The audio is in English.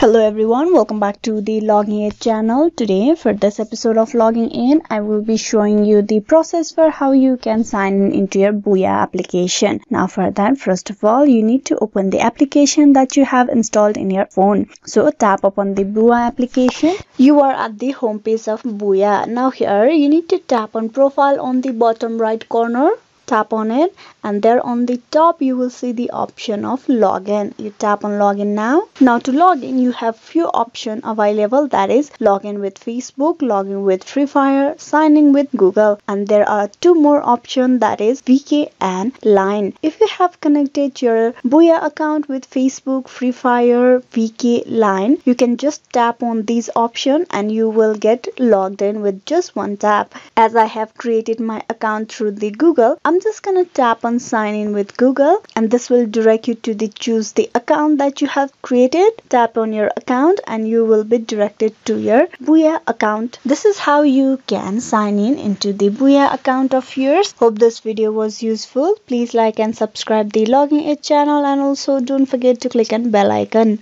Hello everyone, welcome back to the Login Aid channel. Today for this episode of Login Aid, I will be showing you the process for how you can sign in into your Booyah application. Now for that, first of all, you need to open the application that you have installed in your phone. So tap upon the Booyah application. You are at the home page of Booyah. Now here, you need to tap on profile on the bottom right corner tap on it and there on the top you will see the option of login. You tap on login now. Now to login you have few options available. That is login with facebook login with free fire signing with google. And there are two more options that is vk and line. If you have connected your booyah account with facebook free fire vk line you can just tap on these option and you will get logged in with just one tap. As i have created my account through the google i'm just gonna tap on sign in with Google and this will direct you to the choose the account that you have created. Tap on your account and you will be directed to your Booyah account. This is how you can sign in into the Booyah account of yours. Hope this video was useful. Please like and subscribe the Login Aid channel and also don't forget to click on bell icon.